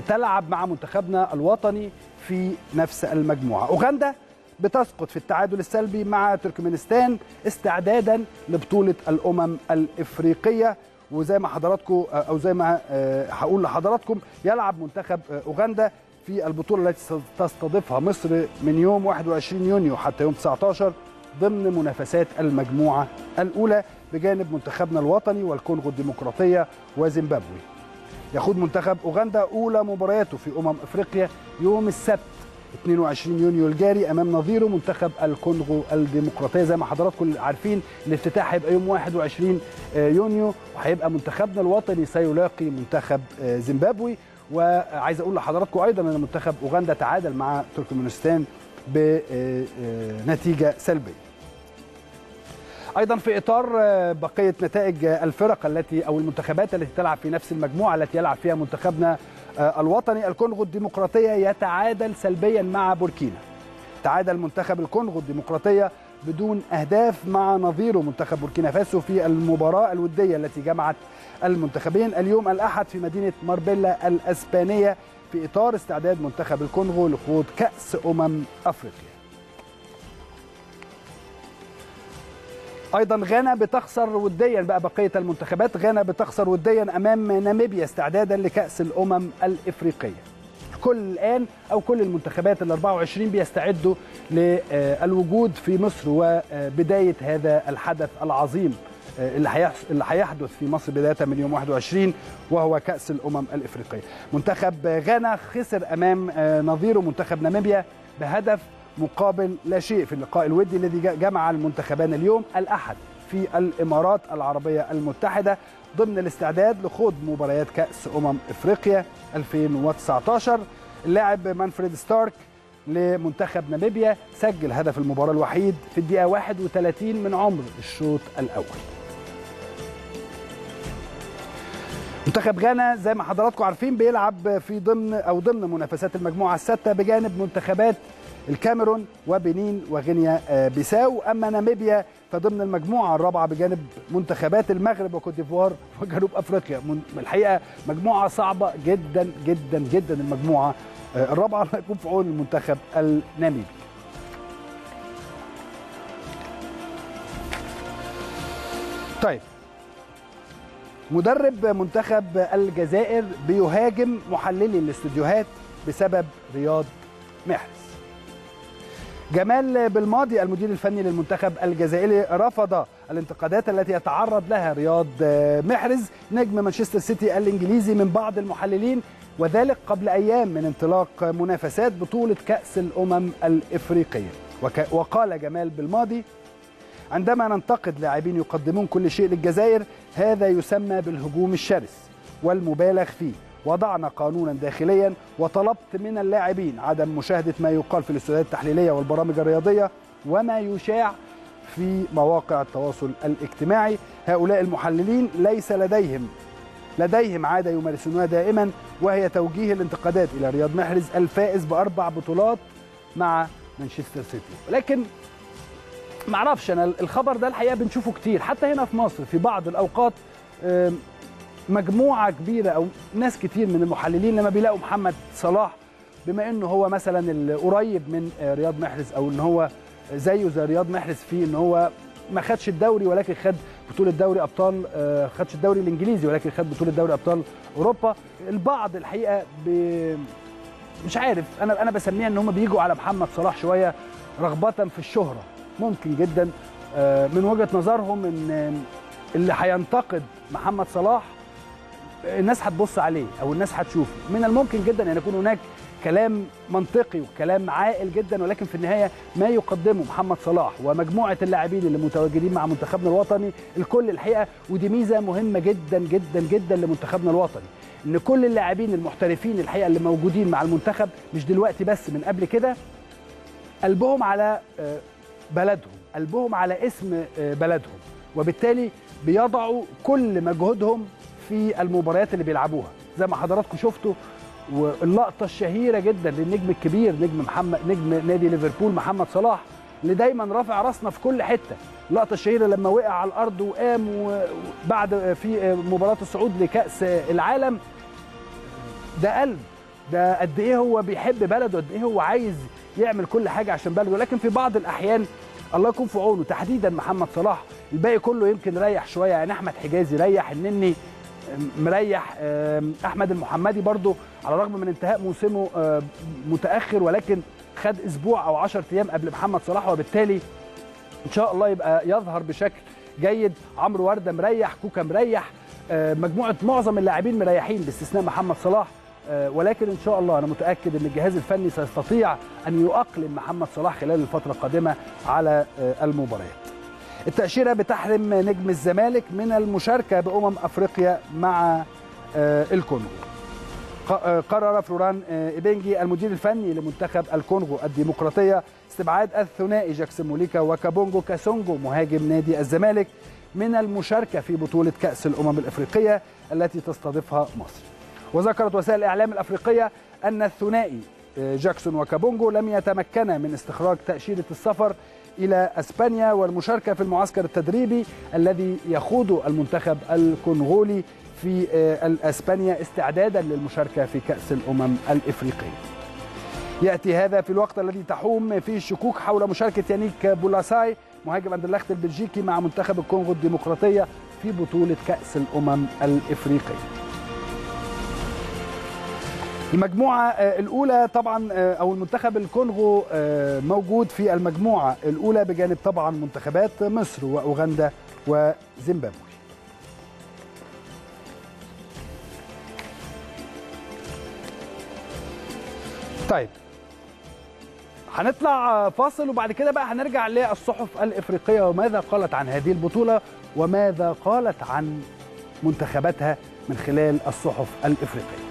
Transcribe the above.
تلعب مع منتخبنا الوطني في نفس المجموعة. أوغندا بتسقط في التعادل السلبي مع تركمانستان استعدادا لبطولة الأمم الإفريقية. وزي ما حضراتكم أو زي ما هقول لحضراتكم يلعب منتخب أوغندا في البطولة التي تستضيفها مصر من يوم 21 يونيو حتى يوم 19 ضمن منافسات المجموعة الأولى بجانب منتخبنا الوطني والكونغو الديمقراطية وزيمبابوي. يخوض منتخب أوغندا أولى مبارياته في أمم أفريقيا يوم السبت 22 يونيو الجاري أمام نظيره منتخب الكونغو الديمقراطية. زي ما حضراتكم عارفين الافتتاح هيبقى يوم 21 يونيو وهيبقى منتخبنا الوطني سيلاقي منتخب زيمبابوي. وعايز أقول لحضراتكم أيضا إن منتخب أوغندا تعادل مع تركمانستان بنتيجه سلبية. أيضا في إطار بقية نتائج الفرق التي أو المنتخبات التي تلعب في نفس المجموعة التي يلعب فيها منتخبنا الوطني الكونغو الديمقراطية يتعادل سلبيا مع بوركينا. تعادل منتخب الكونغو الديمقراطية بدون أهداف مع نظيره منتخب بوركينا فاسو في المباراة الودية التي جمعت المنتخبين. اليوم الأحد في مدينة ماربيلا الإسبانية في إطار استعداد منتخب الكونغو لخوض كأس أمم أفريقيا. أيضا غانا بتخسر وديا بقى بقية المنتخبات غانا بتخسر وديا أمام ناميبيا استعدادا لكأس الأمم الإفريقية كل الآن أو كل المنتخبات ال 24 بيستعدوا للوجود في مصر وبداية هذا الحدث العظيم اللي اللي هيحدث في مصر بداية من يوم 21 وهو كأس الأمم الإفريقية. منتخب غانا خسر أمام نظيره منتخب ناميبيا بهدف مقابل لا شيء في اللقاء الودي الذي جمع المنتخبان اليوم الأحد في الإمارات العربية المتحدة ضمن الاستعداد لخوض مباريات كأس أمم إفريقيا 2019 اللاعب مانفريد ستارك لمنتخب ناميبيا سجل هدف المباراة الوحيد في الدقيقة 31 من عمر الشوط الأول. منتخب غانا زي ما حضراتكم عارفين بيلعب في ضمن أو ضمن منافسات المجموعة الستة بجانب منتخبات الكاميرون وبنين وغينيا بيساو. أما ناميبيا فضمن المجموعة الرابعة بجانب منتخبات المغرب وكوت ديفوار وجنوب أفريقيا. الحقيقة مجموعة صعبة جدا جدا جدا المجموعة الرابعة الله يكون في عون المنتخب الناميبي. طيب. مدرب منتخب الجزائر بيهاجم محللي الاستوديوهات بسبب رياض محرز. جمال بالماضي المدير الفني للمنتخب الجزائري رفض الانتقادات التي يتعرض لها رياض محرز نجم مانشستر سيتي الإنجليزي من بعض المحللين وذلك قبل أيام من انطلاق منافسات بطولة كأس الأمم الإفريقية. وقال جمال بالماضي عندما ننتقد لاعبين يقدمون كل شيء للجزائر هذا يسمى بالهجوم الشرس والمبالغ فيه. وضعنا قانونا داخليا وطلبت من اللاعبين عدم مشاهدة ما يقال في الاستوديوهات التحليلية والبرامج الرياضية وما يشاع في مواقع التواصل الاجتماعي. هؤلاء المحللين ليس لديهم لديهم عادة يمارسونها دائما وهي توجيه الانتقادات إلى رياض محرز الفائز بأربع بطولات مع مانشستر سيتي. ولكن معرفش أنا الخبر ده الحقيقة بنشوفه كتير حتى هنا في مصر في بعض الأوقات مجموعة كبيرة أو ناس كتير من المحللين لما بيلاقوا محمد صلاح بما إنه هو مثلا القريب من رياض محرز أو إن هو زيه زي رياض محرز في إن هو ما خدش الدوري ولكن خد بطولة دوري أبطال خدش الدوري الإنجليزي ولكن خد بطولة دوري أبطال أوروبا. البعض الحقيقة ب... مش عارف أنا أنا بسميها إن هم بيجوا على محمد صلاح شوية رغبة في الشهرة. ممكن جدا من وجهة نظرهم إن اللي هينتقد محمد صلاح الناس هتبص عليه أو الناس هتشوفه. من الممكن جدا أن يكون هناك كلام منطقي وكلام عاقل جدا ولكن في النهاية ما يقدمه محمد صلاح ومجموعة اللاعبين اللي متواجدين مع منتخبنا الوطني الكل الحقيقة ودي ميزة مهمة جدا جدا جدا لمنتخبنا الوطني إن كل اللاعبين المحترفين الحقيقة اللي موجودين مع المنتخب مش دلوقتي بس من قبل كده قلبهم على بلدهم قلبهم على اسم بلدهم وبالتالي بيضعوا كل مجهودهم في المباريات اللي بيلعبوها. زي ما حضراتكم شفتوا واللقطة الشهيرة جدا للنجم الكبير نجم محمد نجم نادي ليفربول محمد صلاح اللي دايما رافع راسنا في كل حتة. اللقطة الشهيرة لما وقع على الأرض وقام وبعد في مباراة الصعود لكأس العالم. ده قلب. ده قد إيه هو بيحب بلده قد إيه هو عايز يعمل كل حاجة عشان بلده. لكن في بعض الأحيان الله يكون في عونه. تحديدا محمد صلاح الباقي كله يمكن ريح شوية. يعني أحمد حجازي ريح النني. مريح أحمد المحمدي برضو على الرغم من انتهاء موسمه متأخر ولكن خد أسبوع أو 10 أيام قبل محمد صلاح وبالتالي إن شاء الله يبقى يظهر بشكل جيد. عمرو وردة مريح كوكا مريح مجموعة معظم اللاعبين مريحين باستثناء محمد صلاح ولكن إن شاء الله أنا متأكد إن الجهاز الفني سيستطيع أن يؤقلم محمد صلاح خلال الفترة القادمة على المباريات. التأشيرة بتحرم نجم الزمالك من المشاركة بأمم أفريقيا مع الكونغو. قرر فلوران إبنجي المدير الفني لمنتخب الكونغو الديمقراطية استبعاد الثنائي جاكسون موليكا وكابونجو كاسونجو مهاجم نادي الزمالك من المشاركة في بطولة كأس الأمم الأفريقية التي تستضيفها مصر. وذكرت وسائل الإعلام الأفريقية أن الثنائي جاكسون وكابونجو لم يتمكنا من استخراج تأشيرة السفر إلى أسبانيا والمشاركة في المعسكر التدريبي الذي يخوض المنتخب الكونغولي في اسبانيا استعدادا للمشاركة في كأس الأمم الافريقيه. يأتي هذا في الوقت الذي تحوم فيه الشكوك حول مشاركة يانيك بولاساي مهاجم اندرلخت البلجيكي مع منتخب الكونغو الديمقراطية في بطولة كأس الأمم الافريقيه. المجموعة الأولى طبعا أو المنتخب الكونغو موجود في المجموعة الأولى بجانب طبعا منتخبات مصر وأوغندا وزيمبابوي. طيب هنطلع فاصل وبعد كده بقى هنرجع للصحف الإفريقية وماذا قالت عن هذه البطولة وماذا قالت عن منتخباتها من خلال الصحف الإفريقية